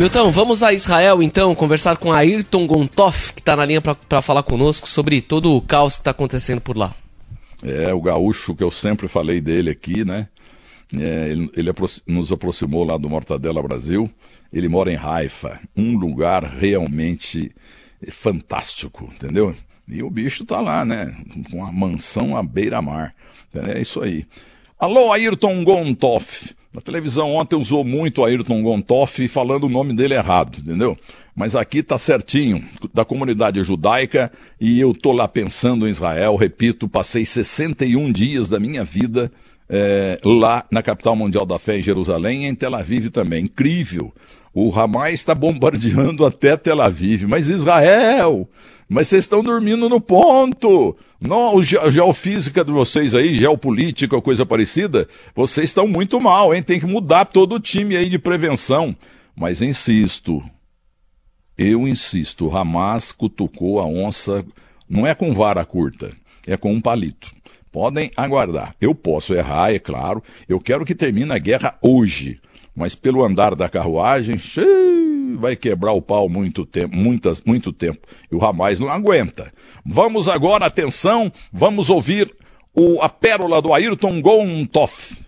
Milton, vamos a Israel então conversar com Ayrton Gontoff, que está na linha para falar conosco sobre todo o caos que está acontecendo por lá. É, o gaúcho que eu sempre falei dele aqui, né? É, ele, ele nos aproximou lá do Mortadela Brasil. Ele mora em Haifa, um lugar realmente fantástico, entendeu? E o bicho tá lá, né? Com a mansão à beira-mar. É isso aí. Alô, Ayrton Gontoff. Na televisão ontem usou muito Ayrton Gontoff falando o nome dele errado, entendeu? Mas aqui tá certinho, da comunidade judaica, e eu tô lá pensando em Israel, repito, passei 61 dias da minha vida é, lá na capital mundial da fé em Jerusalém e em Tel Aviv também. Incrível. O Hamas está bombardeando até Tel Aviv, mas Israel, mas vocês estão dormindo no ponto. Não, geofísica de vocês aí, geopolítica ou coisa parecida, vocês estão muito mal, hein? Tem que mudar todo o time aí de prevenção. Mas insisto, eu insisto, Hamas cutucou a onça, não é com vara curta, é com um palito. Podem aguardar. Eu posso errar, é claro. Eu quero que termine a guerra hoje. Mas pelo andar da carruagem, vai quebrar o pau muito tempo, muitas, muito tempo. E o Hamas não aguenta. Vamos agora, atenção, vamos ouvir o, a pérola do Ayrton Gontoff.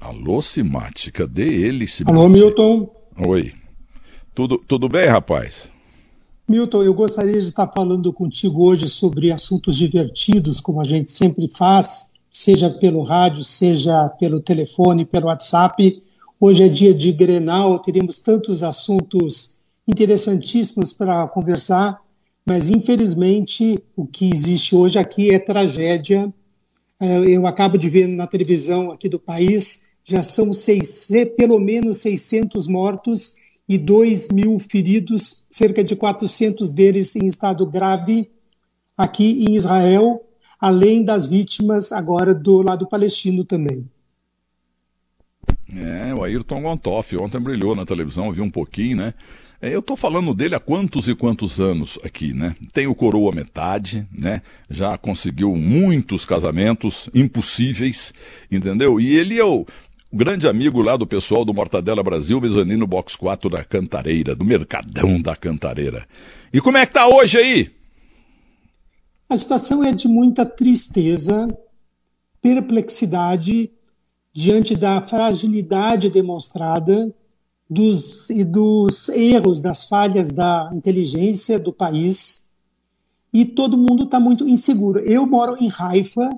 Alô, Simate, cadê ele, Simate? Alô, Milton. Oi. Tudo, tudo bem, rapaz? Milton, eu gostaria de estar falando contigo hoje sobre assuntos divertidos, como a gente sempre faz, seja pelo rádio, seja pelo telefone, pelo WhatsApp. Hoje é dia de Grenal, teríamos tantos assuntos interessantíssimos para conversar, mas infelizmente o que existe hoje aqui é tragédia. É, eu acabo de ver na televisão aqui do país, já são seis, pelo menos 600 mortos e 2 mil feridos, cerca de 400 deles em estado grave aqui em Israel, além das vítimas agora do lado palestino também. É, o Ayrton Gontoff ontem brilhou na televisão, vi um pouquinho, né? É, eu tô falando dele há quantos e quantos anos aqui, né? Tem o coroa metade, né? Já conseguiu muitos casamentos impossíveis, entendeu? E ele é o grande amigo lá do pessoal do Mortadela Brasil, mezanino box 4 da Cantareira, do Mercadão da Cantareira. E como é que tá hoje aí? A situação é de muita tristeza, perplexidade diante da fragilidade demonstrada dos, e dos erros, das falhas da inteligência do país, e todo mundo está muito inseguro. Eu moro em Haifa,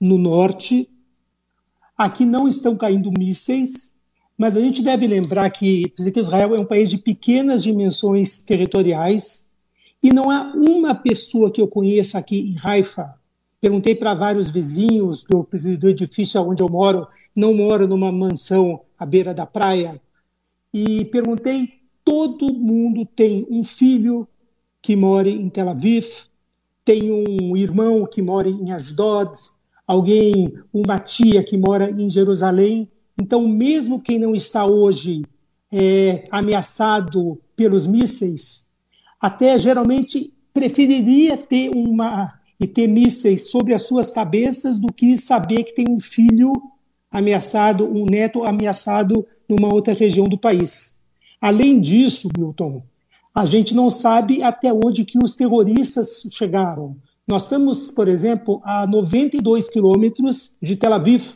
no norte, aqui não estão caindo mísseis, mas a gente deve lembrar que, Israel é um país de pequenas dimensões territoriais, e não há uma pessoa que eu conheça aqui em Haifa Perguntei para vários vizinhos do, do edifício onde eu moro, não moro numa mansão à beira da praia, e perguntei: todo mundo tem um filho que mora em Tel Aviv, tem um irmão que mora em Ashdod, alguém, uma tia que mora em Jerusalém. Então, mesmo quem não está hoje é, ameaçado pelos mísseis, até geralmente preferiria ter uma e ter mísseis sobre as suas cabeças do que saber que tem um filho ameaçado, um neto ameaçado numa outra região do país. Além disso, Milton, a gente não sabe até onde que os terroristas chegaram. Nós estamos, por exemplo, a 92 quilômetros de Tel Aviv.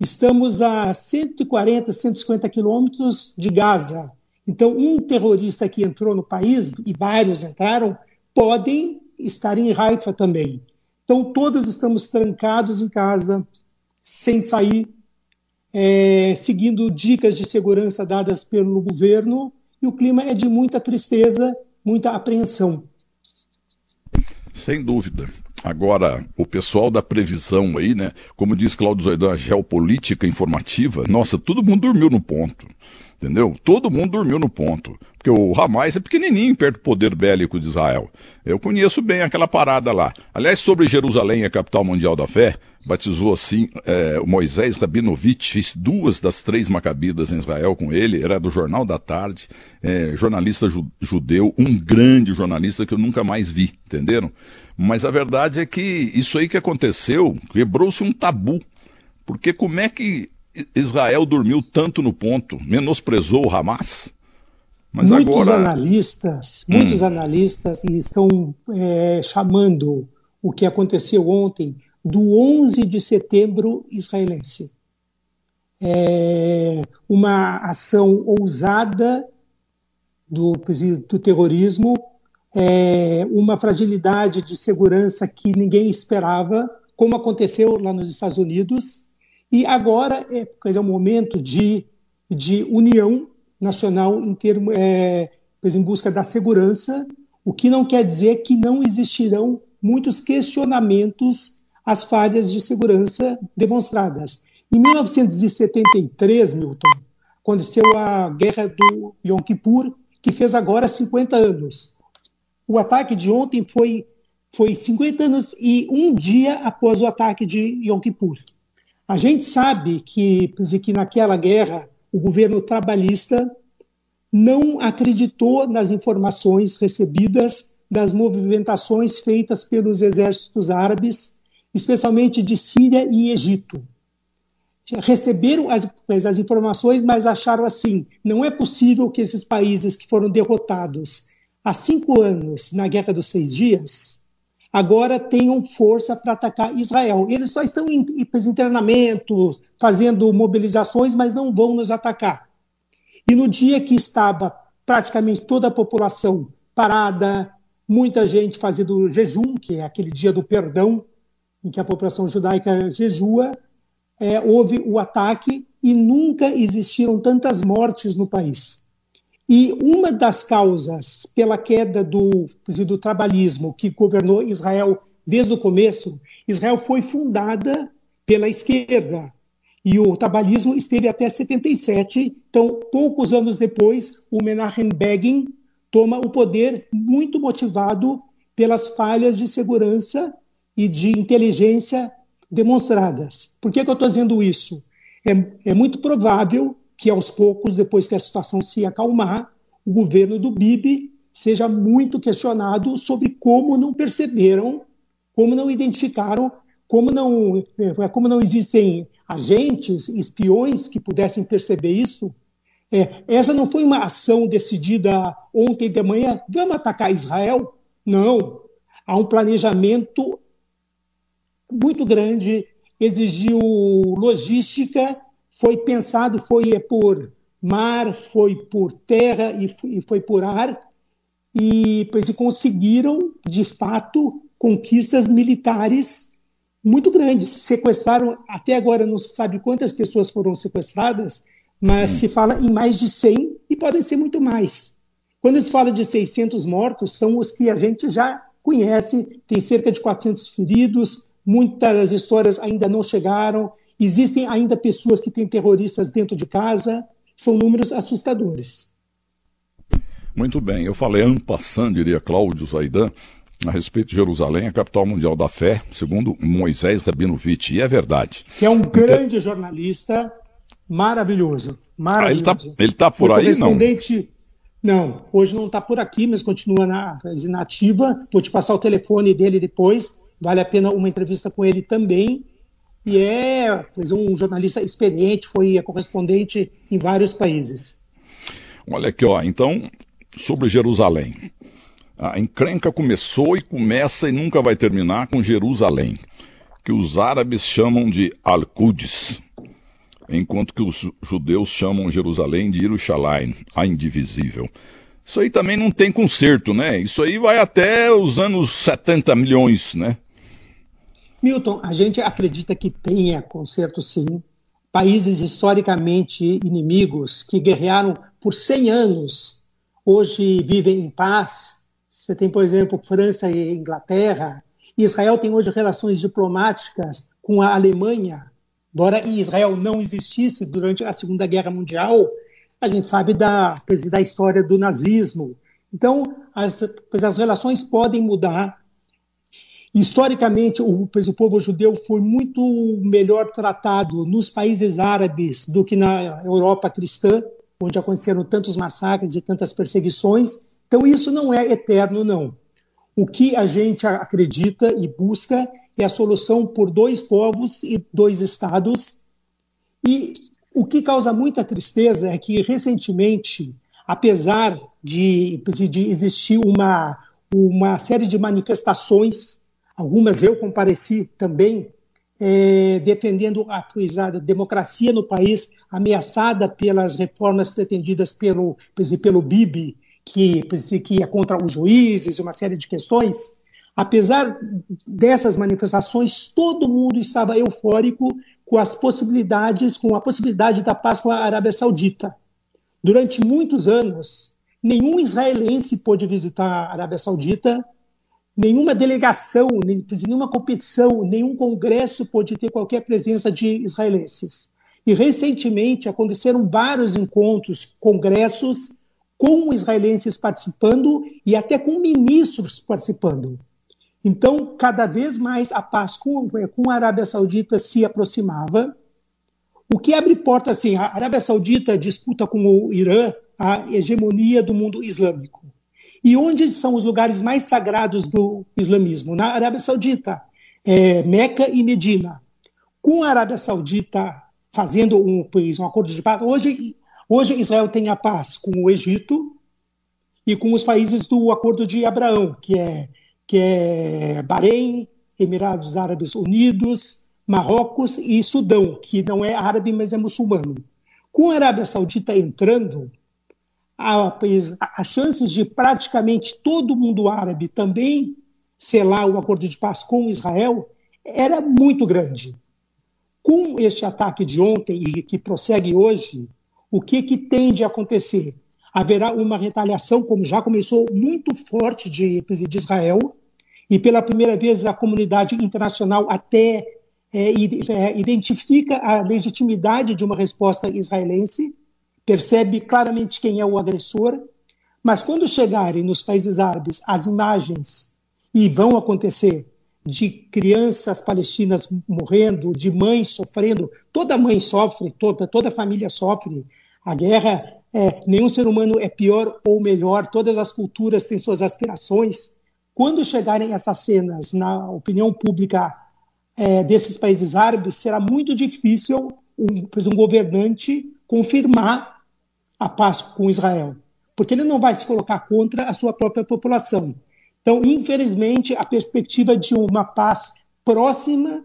Estamos a 140, 150 quilômetros de Gaza. Então, um terrorista que entrou no país, e vários entraram, podem estar em Haifa também. Então, todos estamos trancados em casa, sem sair, é, seguindo dicas de segurança dadas pelo governo, e o clima é de muita tristeza, muita apreensão. Sem dúvida. Agora, o pessoal da previsão aí, né? Como diz Cláudio Zoidan, a geopolítica informativa, nossa, todo mundo dormiu no ponto. Entendeu? Todo mundo dormiu no ponto. Porque o Hamas é pequenininho perto do poder bélico de Israel. Eu conheço bem aquela parada lá. Aliás, sobre Jerusalém, a capital mundial da fé, batizou assim é, o Moisés Rabinovich, fiz duas das três macabidas em Israel com ele, era do Jornal da Tarde, é, jornalista ju judeu, um grande jornalista que eu nunca mais vi, entenderam? Mas a verdade é que isso aí que aconteceu, quebrou-se um tabu. Porque como é que Israel dormiu tanto no ponto, menosprezou o Hamas? Mas muitos agora... analistas, muitos hum. analistas estão é, chamando o que aconteceu ontem do 11 de setembro israelense. É uma ação ousada do, do terrorismo, é uma fragilidade de segurança que ninguém esperava, como aconteceu lá nos Estados Unidos, e agora é, é um momento de, de união nacional em, termo, é, em busca da segurança, o que não quer dizer que não existirão muitos questionamentos às falhas de segurança demonstradas. Em 1973, Milton, aconteceu a guerra do Yom Kippur, que fez agora 50 anos. O ataque de ontem foi, foi 50 anos e um dia após o ataque de Yom Kippur. A gente sabe que, que naquela guerra o governo trabalhista não acreditou nas informações recebidas das movimentações feitas pelos exércitos árabes, especialmente de Síria e Egito. Receberam as, as informações, mas acharam assim: não é possível que esses países que foram derrotados há cinco anos na Guerra dos Seis Dias agora tenham força para atacar Israel. Eles só estão em, em treinamento, fazendo mobilizações, mas não vão nos atacar. E no dia que estava praticamente toda a população parada, muita gente fazendo jejum, que é aquele dia do perdão, em que a população judaica jejua, é, houve o ataque e nunca existiram tantas mortes no país. E uma das causas pela queda do, do trabalhismo que governou Israel desde o começo, Israel foi fundada pela esquerda. E o trabalhismo esteve até 77, então, poucos anos depois, o Menachem Begin toma o poder muito motivado pelas falhas de segurança e de inteligência demonstradas. Por que, que eu estou dizendo isso? É, é muito provável que aos poucos, depois que a situação se acalmar, o governo do Bibi seja muito questionado sobre como não perceberam, como não identificaram, como não, é, como não existem agentes, espiões que pudessem perceber isso. É, essa não foi uma ação decidida ontem de manhã, vamos atacar Israel? Não. Há um planejamento muito grande, exigiu logística foi pensado, foi por mar, foi por terra e foi por ar, e pois, conseguiram, de fato, conquistas militares muito grandes. Sequestraram, até agora não se sabe quantas pessoas foram sequestradas, mas hum. se fala em mais de 100 e podem ser muito mais. Quando se fala de 600 mortos, são os que a gente já conhece, tem cerca de 400 feridos, muitas histórias ainda não chegaram, Existem ainda pessoas que têm terroristas dentro de casa, são números assustadores. Muito bem, eu falei ampassando, diria Cláudio Zaidan, a respeito de Jerusalém, a capital mundial da fé, segundo Moisés Rabinovich, e é verdade. Que é um grande então... jornalista, maravilhoso, maravilhoso. Ah, ele está tá por aí, correspondente... não? Não, hoje não está por aqui, mas continua na, inativa. Vou te passar o telefone dele depois, vale a pena uma entrevista com ele também e é um jornalista experiente, foi correspondente em vários países. Olha aqui, ó, então, sobre Jerusalém. A encrenca começou e começa e nunca vai terminar com Jerusalém, que os árabes chamam de Al-Quds, enquanto que os judeus chamam Jerusalém de Yerushalayim, a indivisível. Isso aí também não tem conserto, né? Isso aí vai até os anos 70 milhões, né? Milton, a gente acredita que tenha conserto sim. Países historicamente inimigos que guerrearam por 100 anos, hoje vivem em paz. Você tem, por exemplo, França e Inglaterra. Israel tem hoje relações diplomáticas com a Alemanha. Embora Israel não existisse durante a Segunda Guerra Mundial, a gente sabe da, da história do nazismo. Então, as, as relações podem mudar, Historicamente, o, o povo judeu foi muito melhor tratado nos países árabes do que na Europa cristã, onde aconteceram tantos massacres e tantas perseguições. Então, isso não é eterno, não. O que a gente acredita e busca é a solução por dois povos e dois estados. E o que causa muita tristeza é que, recentemente, apesar de, de existir uma, uma série de manifestações, algumas eu compareci também, é, defendendo a, a democracia no país ameaçada pelas reformas pretendidas pelo, pelo BIB, que, que é contra os juízes, uma série de questões. Apesar dessas manifestações, todo mundo estava eufórico com as possibilidades, com a possibilidade da paz com a Arábia Saudita. Durante muitos anos, nenhum israelense pôde visitar a Arábia Saudita, nenhuma delegação, nenhuma competição, nenhum congresso pôde ter qualquer presença de israelenses. E recentemente aconteceram vários encontros, congressos com israelenses participando e até com ministros participando. Então, cada vez mais a paz com, com a Arábia Saudita se aproximava, o que abre porta, assim, a Arábia Saudita disputa com o Irã a hegemonia do mundo islâmico. E onde são os lugares mais sagrados do islamismo? Na Arábia Saudita, é, Meca e Medina. Com a Arábia Saudita fazendo um, um acordo de paz, hoje, hoje Israel tem a paz com o Egito e com os países do Acordo de Abraão, que é que é Bahrein, Emirados Árabes Unidos, Marrocos e Sudão, que não é árabe, mas é muçulmano. Com a Arábia Saudita entrando, as chances de praticamente todo mundo árabe também selar o acordo de paz com Israel era muito grande. Com este ataque de ontem e que prossegue hoje, o que, que tende a acontecer? haverá uma retaliação, como já começou, muito forte de, de Israel, e pela primeira vez a comunidade internacional até é, identifica a legitimidade de uma resposta israelense, percebe claramente quem é o agressor, mas quando chegarem nos países árabes as imagens, e vão acontecer, de crianças palestinas morrendo, de mães sofrendo, toda mãe sofre, toda, toda família sofre, a guerra é, nenhum ser humano é pior ou melhor, todas as culturas têm suas aspirações. Quando chegarem essas cenas na opinião pública é, desses países árabes, será muito difícil um, um governante confirmar a paz com Israel, porque ele não vai se colocar contra a sua própria população. Então, infelizmente, a perspectiva de uma paz próxima,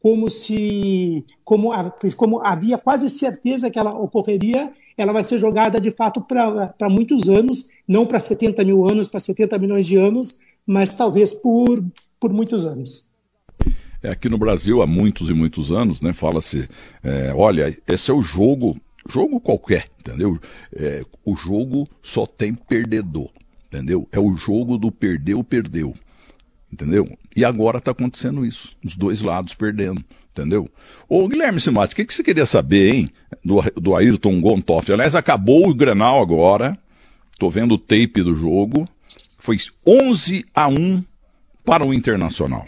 como se como, como havia quase certeza que ela ocorreria, ela vai ser jogada de fato para muitos anos, não para 70 mil anos, para 70 milhões de anos, mas talvez por, por muitos anos. É, aqui no Brasil, há muitos e muitos anos, né, fala-se, é, olha, esse é o jogo, jogo qualquer, entendeu? É, o jogo só tem perdedor, entendeu? É o jogo do perdeu, perdeu, entendeu? E agora está acontecendo isso, os dois lados perdendo entendeu? Ô Guilherme Simati, o que, que você queria saber, hein, do, do Ayrton Gontoff? Aliás, acabou o Grenal agora, tô vendo o tape do jogo, foi 11 a 1 para o Internacional.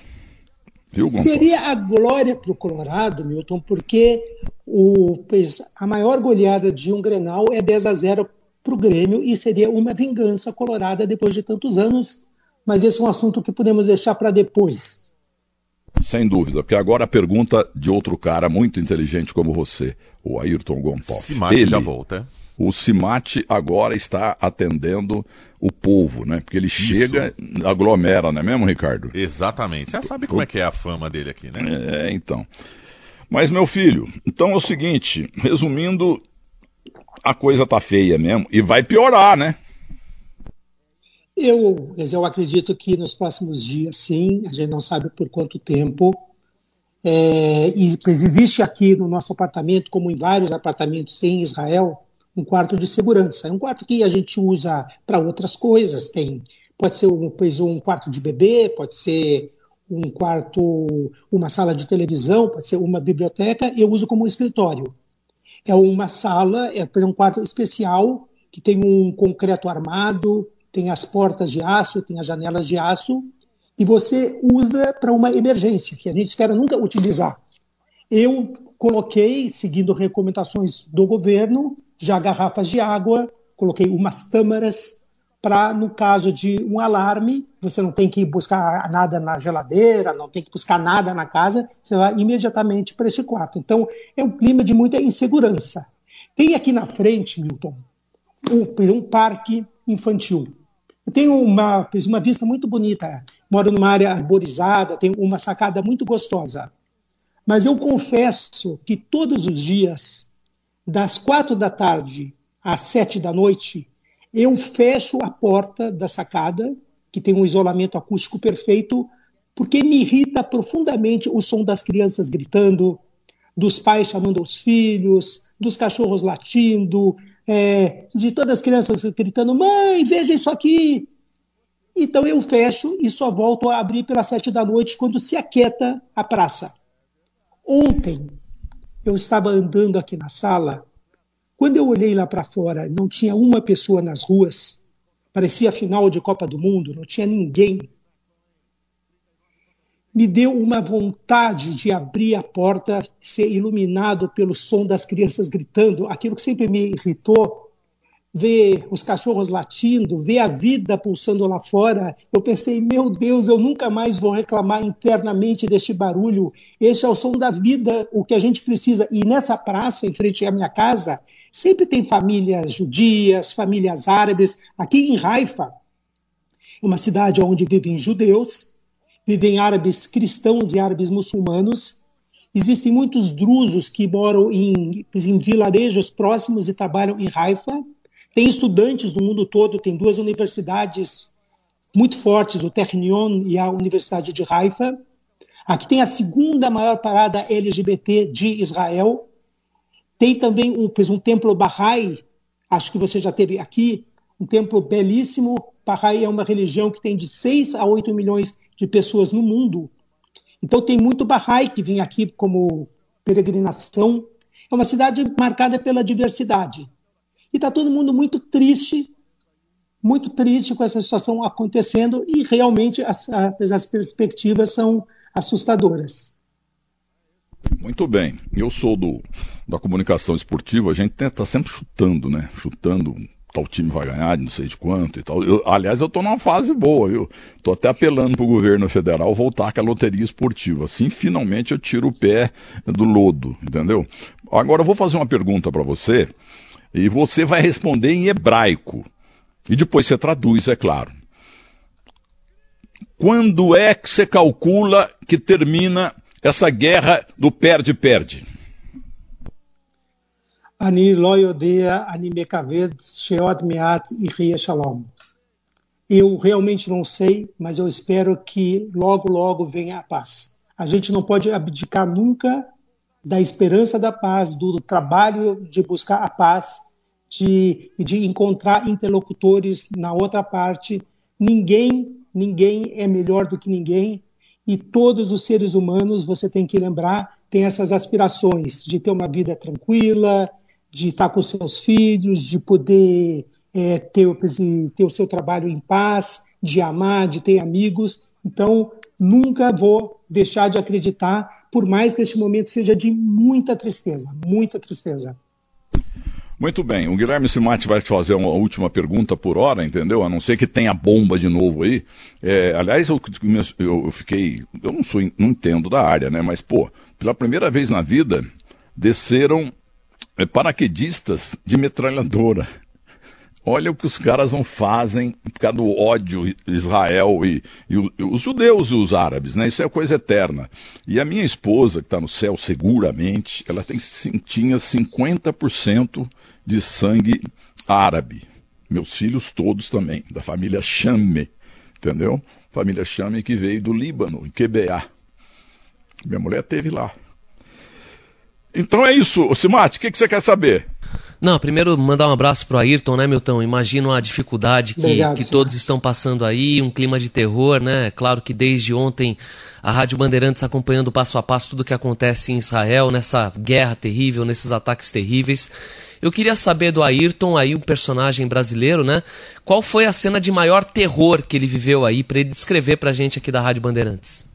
Viu, Seria a glória para o Colorado, Milton, porque o, pois, a maior goleada de um Grenal é 10 a 0 para o Grêmio e seria uma vingança colorada depois de tantos anos, mas esse é um assunto que podemos deixar para depois. Sem dúvida, porque agora a pergunta de outro cara muito inteligente como você, o Ayrton Gontoff. Simate ele, já volta. O Simate agora está atendendo o povo, né? Porque ele Isso. chega, aglomera, não é mesmo, Ricardo? Exatamente. Você sabe como é que é a fama dele aqui, né? É, então. Mas, meu filho, então é o seguinte, resumindo, a coisa tá feia mesmo e vai piorar, né? Eu, eu acredito que nos próximos dias, sim, a gente não sabe por quanto tempo. É, e existe aqui no nosso apartamento, como em vários apartamentos em Israel, um quarto de segurança. É um quarto que a gente usa para outras coisas. Tem, pode ser um, um quarto de bebê, pode ser um quarto, uma sala de televisão, pode ser uma biblioteca. Eu uso como escritório. É uma sala, é um quarto especial que tem um concreto armado, tem as portas de aço, tem as janelas de aço, e você usa para uma emergência, que a gente espera nunca utilizar. Eu coloquei, seguindo recomendações do governo, já garrafas de água, coloquei umas tâmaras, para, no caso de um alarme, você não tem que buscar nada na geladeira, não tem que buscar nada na casa, você vai imediatamente para esse quarto. Então, é um clima de muita insegurança. Tem aqui na frente, Milton, um, um parque infantil. Eu tenho uma, uma vista muito bonita. Moro numa área arborizada, tenho uma sacada muito gostosa. Mas eu confesso que todos os dias, das quatro da tarde às sete da noite, eu fecho a porta da sacada, que tem um isolamento acústico perfeito, porque me irrita profundamente o som das crianças gritando, dos pais chamando os filhos, dos cachorros latindo, é, de todas as crianças gritando: mãe, veja isso aqui. Então eu fecho e só volto a abrir pelas sete da noite quando se aquieta a praça. Ontem eu estava andando aqui na sala quando eu olhei lá para fora, não tinha uma pessoa nas ruas, parecia final de Copa do Mundo, não tinha ninguém. Me deu uma vontade de abrir a porta, ser iluminado pelo som das crianças gritando, aquilo que sempre me irritou, ver os cachorros latindo, ver a vida pulsando lá fora. Eu pensei, meu Deus, eu nunca mais vou reclamar internamente deste barulho. Este é o som da vida, o que a gente precisa. E nessa praça, em frente à minha casa, Sempre tem famílias judias, famílias árabes. Aqui em Haifa, uma cidade onde vivem judeus, vivem árabes cristãos e árabes muçulmanos. Existem muitos drusos que moram em, em vilarejos próximos e trabalham em Haifa. Tem estudantes do mundo todo, tem duas universidades muito fortes, o Technion e a Universidade de Haifa. Aqui tem a segunda maior parada LGBT de Israel, tem também um, um templo Bahá'í, acho que você já teve aqui, um templo belíssimo. Bahá'í é uma religião que tem de 6 a 8 milhões de pessoas no mundo. Então tem muito Bahá'í que vem aqui como peregrinação. É uma cidade marcada pela diversidade. E está todo mundo muito triste, muito triste com essa situação acontecendo e realmente as, as perspectivas são assustadoras. Muito bem. Eu sou do da comunicação esportiva, a gente está sempre chutando, né? Chutando tal time vai ganhar, não sei de quanto e tal. Eu, aliás, eu estou numa fase boa, eu estou até apelando para o governo federal voltar com a loteria esportiva. Assim, finalmente eu tiro o pé do lodo, entendeu? Agora eu vou fazer uma pergunta para você e você vai responder em hebraico. E depois você traduz, é claro. Quando é que você calcula que termina essa guerra do perde-perde? Ani loyodea, ani mekaved, sheot meat e shalom. Eu realmente não sei, mas eu espero que logo, logo venha a paz. A gente não pode abdicar nunca da esperança da paz, do trabalho de buscar a paz, de, de encontrar interlocutores na outra parte. Ninguém, ninguém é melhor do que ninguém e todos os seres humanos, você tem que lembrar, têm essas aspirações de ter uma vida tranquila, de estar com seus filhos, de poder é, ter, ter o seu trabalho em paz, de amar, de ter amigos. Então, nunca vou deixar de acreditar, por mais que este momento seja de muita tristeza, muita tristeza. Muito bem, o Guilherme Simati vai te fazer uma última pergunta por hora, entendeu? A não ser que tenha bomba de novo aí. É, aliás, eu, eu, fiquei. Eu não sou, não entendo da área, né? Mas, pô, pela primeira vez na vida, desceram é, paraquedistas de metralhadora. Olha o que os caras não fazem por causa do ódio Israel e, e, os judeus e os árabes, né? Isso é coisa eterna. E a minha esposa, que está no céu seguramente, ela tem, tinha 50% de sangue árabe. Meus filhos todos também, da família Chame, entendeu? Família Chame que veio do Líbano, em QBA. Minha mulher teve lá. Então é isso. Simate, o que, que você quer saber? Não, primeiro mandar um abraço pro Ayrton, né, Milton? Imagino a dificuldade que, Obrigado, que todos estão passando aí, um clima de terror, né? Claro que desde ontem a Rádio Bandeirantes acompanhando passo a passo tudo o que acontece em Israel, nessa guerra terrível, nesses ataques terríveis. Eu queria saber do Ayrton, aí um personagem brasileiro, né? Qual foi a cena de maior terror que ele viveu aí, para ele descrever pra gente aqui da Rádio Bandeirantes?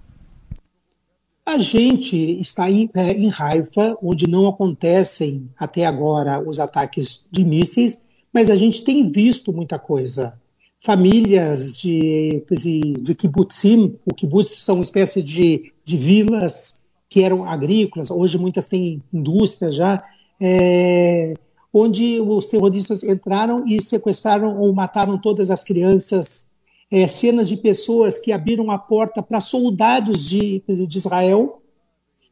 A gente está em, é, em Haifa, onde não acontecem até agora os ataques de mísseis, mas a gente tem visto muita coisa. famílias de, de, de kibbutzim, o kibbutz são uma espécie de, de vilas que eram agrícolas, hoje muitas têm indústrias já, é, onde os terroristas entraram e sequestraram ou mataram todas as crianças, é, cenas de pessoas que abriram a porta para soldados de, de Israel,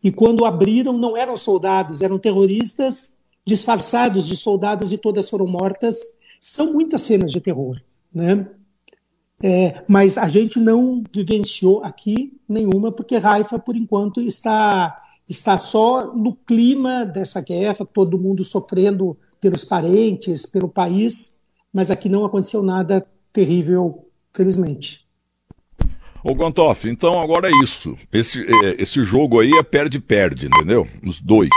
e quando abriram não eram soldados, eram terroristas disfarçados de soldados e todas foram mortas. São muitas cenas de terror né? É, mas a gente não vivenciou aqui nenhuma, porque Raifa, por enquanto, está, está só no clima dessa guerra, todo mundo sofrendo pelos parentes, pelo país, mas aqui não aconteceu nada terrível, felizmente. Ô Gontoff, então agora é isso. Esse, é, esse jogo aí é perde-perde, entendeu? Os dois.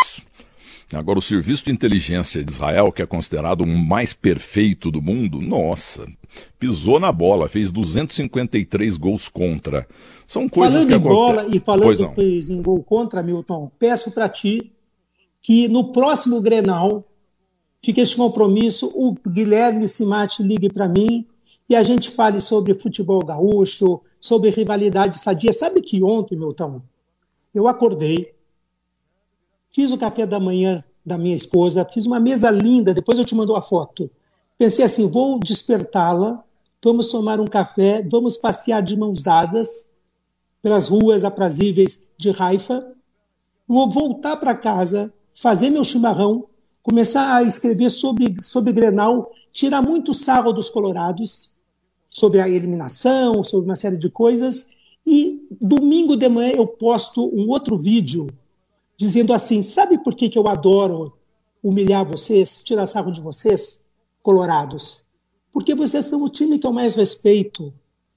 Agora, o serviço de inteligência de Israel, que é considerado o mais perfeito do mundo, nossa, pisou na bola, fez 253 gols contra. São coisas falando que em bola e falando em gol contra, Milton, peço para ti que no próximo Grenal fique este compromisso, o Guilherme Simati ligue para mim e a gente fale sobre futebol gaúcho, sobre rivalidade sadia. Sabe que ontem, Milton, eu acordei, Fiz o café da manhã da minha esposa, fiz uma mesa linda, depois eu te mando a foto. Pensei assim, vou despertá-la, vamos tomar um café, vamos passear de mãos dadas pelas ruas aprazíveis de Haifa, vou voltar para casa, fazer meu chimarrão, começar a escrever sobre, sobre Grenal, tirar muito sarro dos colorados, sobre a eliminação, sobre uma série de coisas, e domingo de manhã eu posto um outro vídeo dizendo assim: sabe por que, que eu adoro humilhar vocês, tirar sarro de vocês, colorados? Porque vocês são o time que eu mais respeito,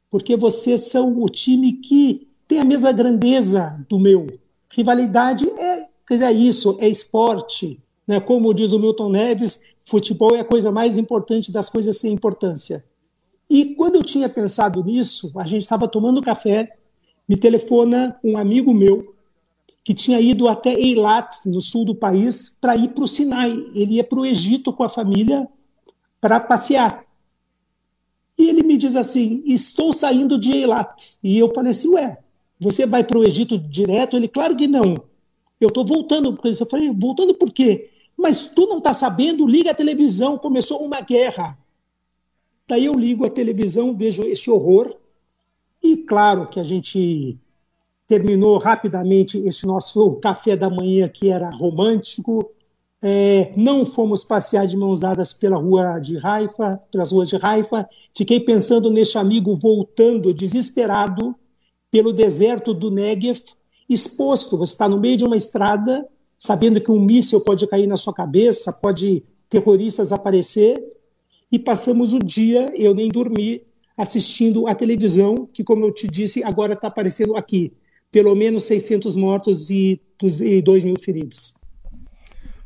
porque vocês são o time que tem a mesma grandeza do meu. Rivalidade é, quer dizer, é isso, é esporte. Né? Como diz o Milton Neves, futebol é a coisa mais importante das coisas sem importância. E quando eu tinha pensado nisso, a gente estava tomando café, me telefona um amigo meu, que tinha ido até Eilat, no sul do país, para ir para o Sinai. Ele ia para o Egito com a família para passear. E ele me diz assim: Estou saindo de Eilat. E eu falei assim: Ué, você vai para o Egito direto? Ele, claro que não. Eu estou voltando. Eu falei: Voltando por quê? Mas tu não está sabendo? Liga a televisão, começou uma guerra. Daí eu ligo a televisão, vejo esse horror. E claro que a gente terminou rapidamente esse nosso café da manhã que era romântico. É, não fomos passear de mãos dadas pela rua de Raifa, pelas ruas de Raifa. Fiquei pensando neste amigo voltando desesperado pelo deserto do Negev, exposto. Você está no meio de uma estrada, sabendo que um míssil pode cair na sua cabeça, pode terroristas aparecer. E passamos o dia, eu nem dormi, assistindo a televisão, que, como eu te disse, agora está aparecendo aqui pelo menos 600 mortos e 2 mil feridos.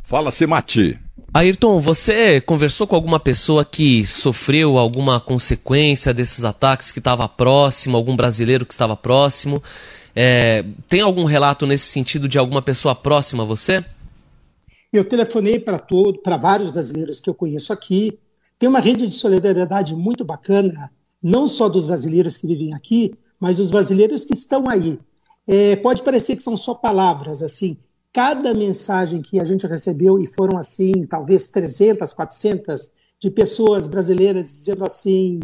Fala, Semati. Ayrton, você conversou com alguma pessoa que sofreu alguma consequência desses ataques, que estava próximo, algum brasileiro que estava próximo? É, tem algum relato nesse sentido de alguma pessoa próxima a você? Eu telefonei para todo, para vários brasileiros que eu conheço aqui. Tem uma rede de solidariedade muito bacana, não só dos brasileiros que vivem aqui, mas dos brasileiros que estão aí. É, pode parecer que são só palavras, assim, cada mensagem que a gente recebeu, e foram assim, talvez 300, 400, de pessoas brasileiras dizendo assim: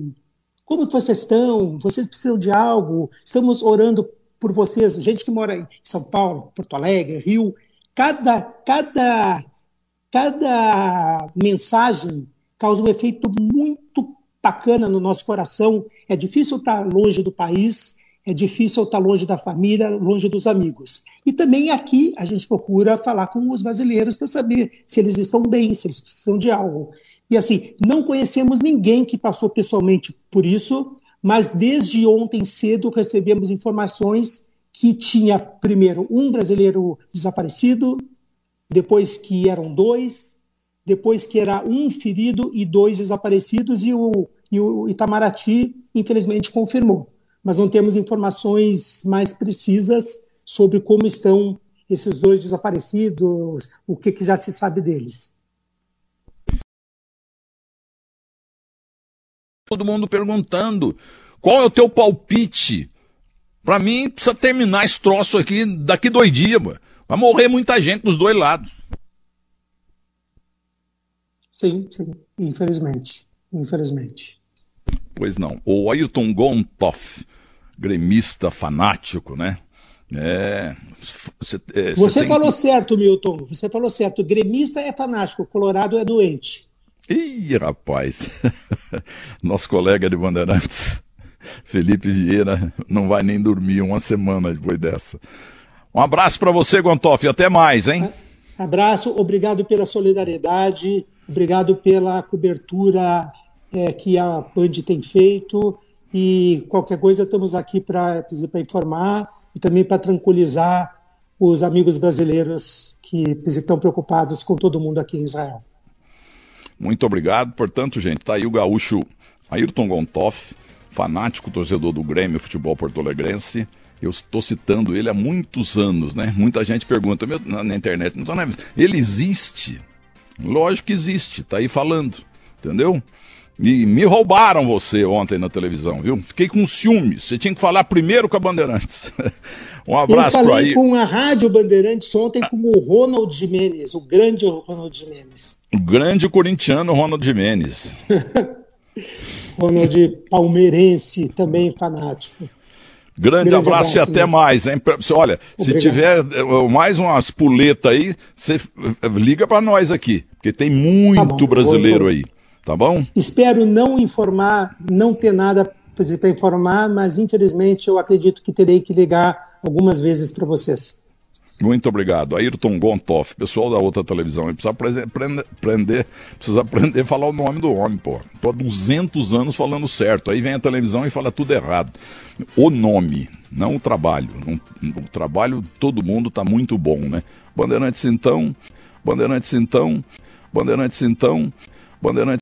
como vocês estão? Vocês precisam de algo? Estamos orando por vocês. Gente que mora em São Paulo, Porto Alegre, Rio. Cada, cada, cada mensagem causa um efeito muito bacana no nosso coração. É difícil estar longe do país, é difícil estar longe da família, longe dos amigos. E também aqui a gente procura falar com os brasileiros para saber se eles estão bem, se eles precisam de algo. E assim, não conhecemos ninguém que passou pessoalmente por isso, mas desde ontem cedo recebemos informações que tinha primeiro um brasileiro desaparecido, depois que eram dois, depois que era um ferido e dois desaparecidos, e o, e o Itamaraty, infelizmente, confirmou mas não temos informações mais precisas sobre como estão esses dois desaparecidos, o que, que já se sabe deles. todo mundo perguntando. Qual é o teu palpite? Para mim, precisa terminar esse troço aqui daqui dois dias, mano. Vai morrer muita gente dos dois lados. Sim, sim. Infelizmente. Infelizmente. Pois não. O Ayrton Gontoff, gremista fanático, né? É. Você, é, você falou que... certo, Milton. Você falou certo. Gremista é fanático, Colorado é doente. Ih, rapaz. Nosso colega de Bandeirantes, Felipe Vieira, não vai nem dormir uma semana depois dessa. Um abraço para você, Gontoff. Até mais, hein? Abraço, obrigado pela solidariedade, obrigado pela cobertura é, que a Band tem feito. E qualquer coisa, estamos aqui para informar e também para tranquilizar os amigos brasileiros que estão preocupados com todo mundo aqui em Israel. Muito obrigado. Portanto, gente, tá aí o gaúcho Ayrton Gontoff, fanático torcedor do Grêmio Futebol Porto Alegrense. Eu estou citando ele há muitos anos, né? Muita gente pergunta na, na internet, não ele existe? Lógico que existe, tá aí falando, entendeu? E me roubaram você ontem na televisão, viu? Fiquei com ciúmes. Você tinha que falar primeiro com a Bandeirantes. um abraço para aí. Eu falei com a Rádio Bandeirantes ontem com o Ronald Jimenez, o grande Ronald Jimenez. O grande corintiano Ronald Jimenez. Ronald palmeirense, também fanático. Grande, Grande abraço, abraço, e até mais, hein? Olha, Obrigado. se tiver eh, mais umas puletas aí, você eh, liga para nós aqui, porque tem muito tá brasileiro aí. Tá bom? Espero não informar, não ter nada para informar, mas infelizmente eu acredito que terei que ligar algumas vezes para vocês. Muito obrigado. Ayrton Gontoff, pessoal da outra televisão, precisa aprender, precisa aprender a falar o nome do homem, pô. Tô há 200 anos falando certo. Aí vem a televisão e fala tudo errado. O nome, não o trabalho. o trabalho, todo mundo tá muito bom, né? Bandeirantes então, Bandeirantes então, Bandeirantes então, Bandeirantes